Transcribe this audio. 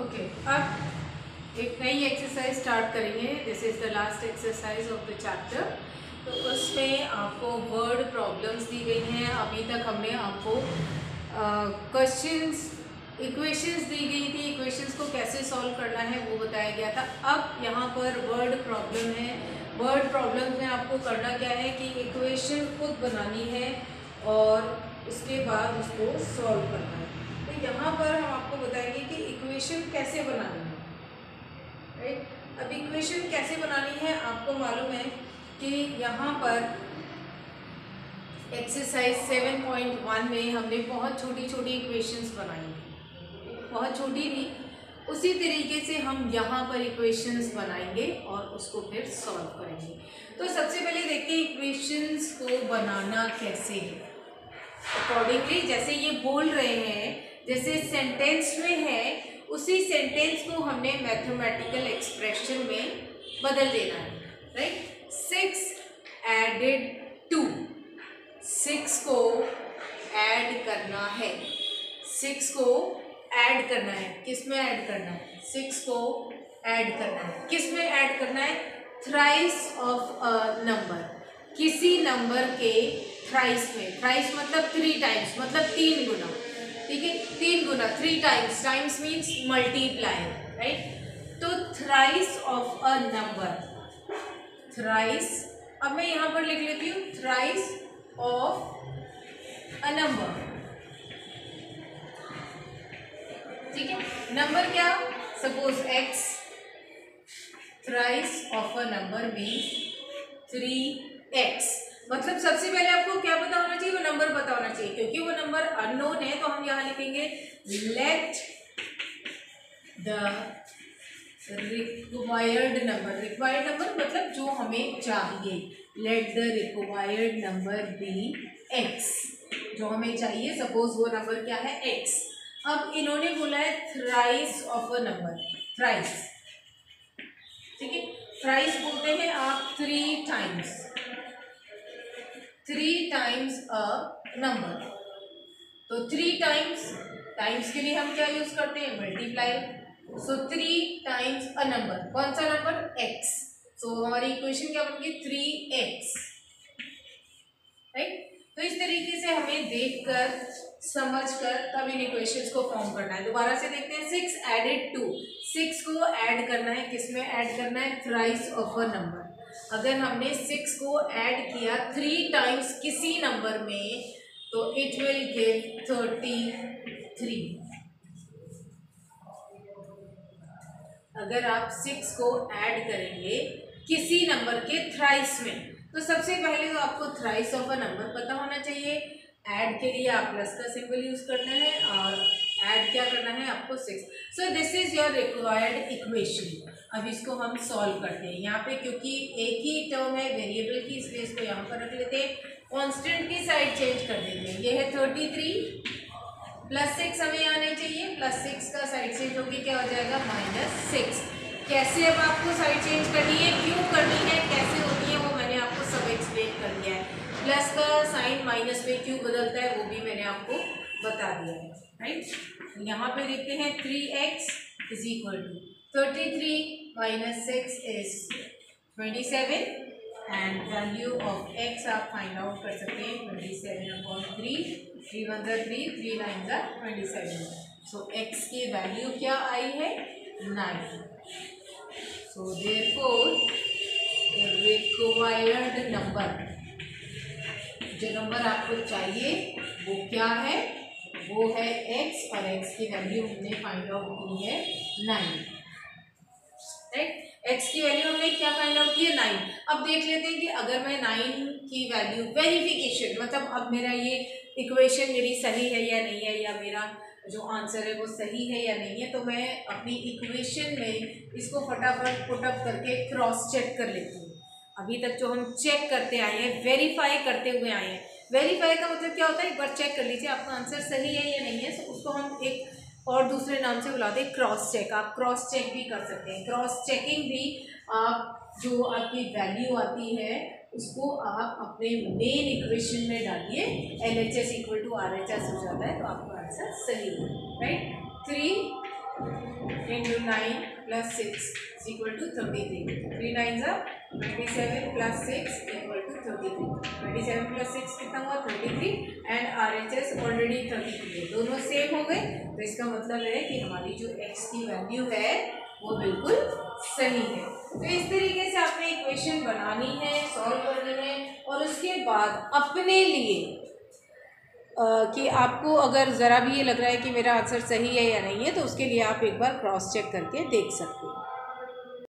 Okay अब एक नई एक्सरसाइज स्टार्ट करेंगे. This is the last exercise of the chapter तो उसमें आपको वर्ड प्रॉब्लम्स दी गई हैं. अभी तक हमने आपको क्वेश्चंस इक्वेशंस दी गई थी. इक्वेशंस को कैसे सॉल्व करना है वो बताया गया था. अब यहाँ पर वर्ड प्रॉब्लम है. वर्ड प्रॉब्लम में आपको करना क्या है कि इक्वेशन खुद बनानी है और उसके बाद उसको सॉल्व करना है. तो यहाँ पर हम आपको बताएँगे कि इक्वेशन कैसे बनानी है? राइट अब इक्वेशन कैसे बनानी है आपको मालूम है कि यहाँ पर एक्सरसाइज 7.1 में हमने बहुत छोटी छोटी इक्वेशंस बनाई बहुत छोटी थी उसी तरीके से हम यहाँ पर इक्वेशंस बनाएँगे और उसको फिर सॉल्व करेंगे। तो सबसे पहले देखते हैं इक्वेशंस को बनाना कैसे है। अकॉर्डिंगली जैसे ये बोल रहे हैं, जैसे सेंटेंस में है उसी सेंटेंस को हमने मैथमेटिकल एक्सप्रेशन में बदल देना है right six added to six को ऐड करना है। सिक्स को ऐड करना है। किसमें ऐड करना है? सिक्स को ऐड करना है। किसमें ऐड करना है? थ्राइस ऑफ़ अ नंबर किसी नंबर के थ्राइस में। थ्राइस मतलब थ्री टाइम्स मतलब तीन गुना। ठीक है? तीन गुना three times times means multiply right तो thrice of a number thrice अब मैं यहाँ पर लिख लेती हूँ थ्राइस ऑफ़ अ नंबर ठीक है? नंबर क्या? Suppose x thrice of a number means three x मतलब सबसे पहले आपको क्या पता होना चाहिए, वो नंबर पता होना चाहिए, क्योंकि वो नंबर अननोन है तो हम यहाँ लिखेंगे let the required number required number मतलब जो हमें चाहिए let the required number be x जो हमें चाहिए सपोज़ वो नंबर क्या है एक्स अब इन्होंने बोला है thrice of a number thrice ठीक है? थ्राइस बोलते हैं आप three times three times a number तो थ्री टाइम्स टाइम्स के लिए हम क्या यूज़ करते हैं? Multiply so three times a number कौन सा नंबर एक्स सो हमारी इक्वेशन क्या बनेगी थ्री एक्स राइट तो इस तरीके से हमें देखकर, समझकर तब इन इक्वेशंस को फॉर्म करना है। दोबारा से देखते हैं। सिक्स एडेड टू सिक्स को ऐड करना है किसमें ऐड करना है? थ्राइस ऑफ़ अ नंबर अगर हमने सिक्स को ऐड किया थ्री टाइम्स किसी नंबर में तो it will give thirty three अगर आप सिक्स को ऐड करेंगे किसी नंबर के थ्राइस में तो सबसे पहले तो आपको थ्राइस ऑफ़ अ नंबर पता होना चाहिए। ऐड के लिए आप प्लस का सिंबल यूज़ करना है और ऐड क्या करना है आपको six so this is your required equation अब इसको हम सॉल्व करते हैं. यहाँ पे क्योंकि एक ही टर्म है वेरिएबल की, इसलिए इसको यहाँ पर रख लेते हैं. कांस्टेंट की साइड चेंज कर देते हैं. ये है थर्टी थ्री प्लस सिक्स हमें आने चाहिए. प्लस सिक्स का साइड चेंज होगी क्या हो जाएगा? माइनस सिक्स कैसे अब आपको साइड चेंज करनी है? क्यों करनी है? कैसे होती है? वो मैंने आपको सब एक्सप्लेन कर दिया है. प्लस का साइन माइनस में क्यों बदलता है? वो भी मैंने आपको बता दिया है. राइट यहाँ पे देखते हैं three x is equal to thirty three minus six is twenty seven and value of x आप फाइंड आउट कर सकते हैं twenty seven upon three three one ज़ा थ्री थ्री नाइन ज़ा ट्वेंटी सेवन सो एक्स की value क्या आई है? Nine so therefore required number जो नंबर आपको चाहिए, वो क्या है? वो है एक्स और एक्स की वैल्यू हमने फाइंड आउट की है नाइन राइट एक्स की वैल्यू हमने क्या फाइंड आउट की है? नाइन अब देख लेते हैं कि अगर मैं नाइन की वैल्यू वेरिफिकेशन मतलब अब मेरा ये इक्वेशन मेरी सही है या नहीं है, या मेरा जो आंसर है वो सही है या नहीं है तो मैं अपनी इक्वेशन में इसको फटाफट पुटअप करके क्रॉस चेक कर लेती हूँ। अभी तक जो हम चेक करते आए हैं वेरीफाई करते हुए आए हैं वेरीफाई का मतलब क्या होता है? एक बार चेक कर लीजिए, आपका आंसर सही है या नहीं है तो उसको हम एक और दूसरे नाम से बुलाते हैं क्रॉस चेक आप क्रॉस चेक भी कर सकते हैं। क्रॉस चेकिंग भी आप जो आपकी वैल्यू आती है, उसको आप अपने मेन इक्वेशन में डालिए। L H S equal to R H S हो जाता है तो आपका आंसर सही है। Right three six equal to thirty three three nine ज़ा twenty seven plus six equal to thirty three twenty seven plus six कितना हुआ? Thirty three and R H S already thirty three है। दोनों same हो गए। तो इसका मतलब है कि हमारी जो एक्स की वैल्यू है, वो बिल्कुल सही है। तो इस तरीके से आपने इक्वेशन बनानी है सॉल्व करनी है और उसके बाद अपने लिए कि आपको अगर ज़रा भी ये लग रहा है कि मेरा आंसर सही है या नहीं है तो उसके लिए आप एक बार क्रॉस चेक करके देख सकते हो।